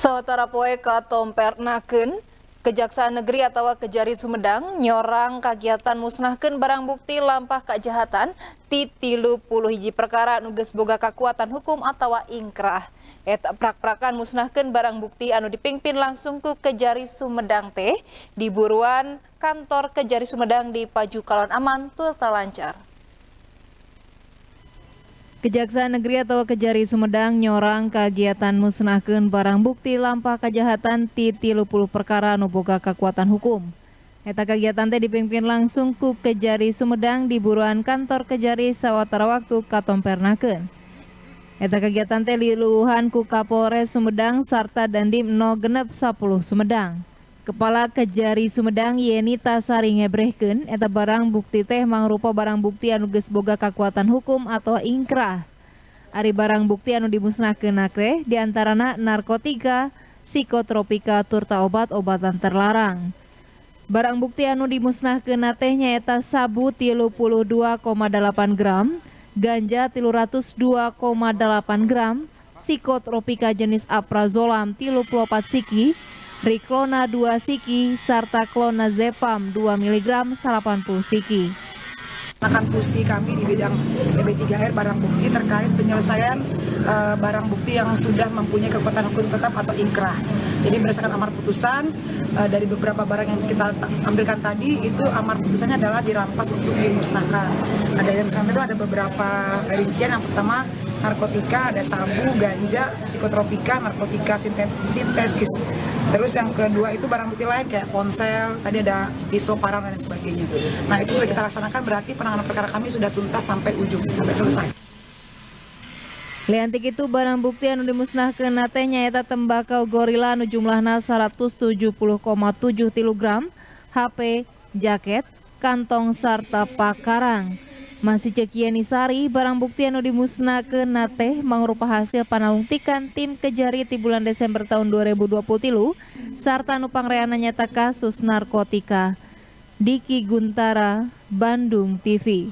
Sautara poe katompernakeun Kejaksaan Negeri atau Kejari Sumedang nyorang kegiatan musnahkan barang bukti lampah kejahatan ti tilu puluh hiji perkara nugas boga kekuatan hukum atau ingkrah. Eta prak-prakan musnahkan barang bukti anu dipimpin langsung ku Kejari Sumedang teh di buruan kantor Kejari Sumedang di Pajukalon Aman tulta lancar. Kejaksaan Negeri atau Kejari Sumedang nyorang kegiatan musnahkan barang bukti lampah kejahatan ti 30 perkara nuboga kekuatan hukum. Eta kegiatan teh dipimpin langsung ku Kejari Sumedang di buruan kantor Kejari sawatara waktu katompernakeun. Eta kegiatan teh liluhan ku Kapolres Sumedang sarta dandim no genep 10 Sumedang. Kepala Kejari Sumedang Yeni Tasari ngebrehkeun eta barang bukti teh mangrupa barang bukti anu geus boga kekuatan hukum atau ingkrah. Ari barang bukti anu dimusnahkeun teh diantarana narkotika, psikotropika turta obat-obatan terlarang. Barang bukti anu dimusnahkeun teh nyaeta sabu 32,8 gram, ganja 302,8 gram, psikotropika jenis aprazolam 34 siki, Riklona 2 siki, serta Clonazepam 2 mg 80 siki. Akan fusi kami di bidang EB3R barang bukti terkait penyelesaian uh, barang bukti yang sudah mempunyai kekuatan hukum tetap atau ingkrah. Jadi berdasarkan amar putusan uh, dari beberapa barang yang kita ambilkan tadi itu amar putusannya adalah dirampas untuk dimusnahkan. Ada yang sampai itu ada beberapa rincian yang pertama narkotika, ada sabu, ganja, psikotropika, narkotika sintesis. Terus yang kedua itu barang bukti lain kayak ponsel, tadi ada isoparan dan sebagainya. Nah itu sudah kita laksanakan berarti penanganan perkara kami sudah tuntas sampai ujung, sampai selesai. Liantik itu barang bukti anu dimusnahkeun nate nyaeta tembakau gorila anu jumlahna 170,7 kg, HP, jaket, kantong sarta pakarang. Masih cekian Sari, barang bukti anu dimusnahkeun nate mangrupa hasil panalungtikan tim kejari di bulan Desember tahun 2020 tilu, sarta anu pangreana nyata kasus narkotika. Diki Guntara, Bandung TV.